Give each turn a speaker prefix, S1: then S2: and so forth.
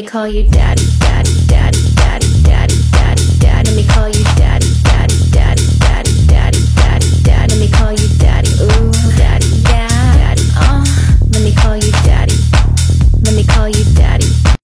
S1: They call you daddy, daddy, daddy, daddy, daddy, daddy, daddy. Let me call you daddy, daddy, daddy, daddy, daddy, daddy, daddy. Let me call you daddy, ooh, daddy, yeah, daddy, oh. Let me call you daddy. Let me call you daddy.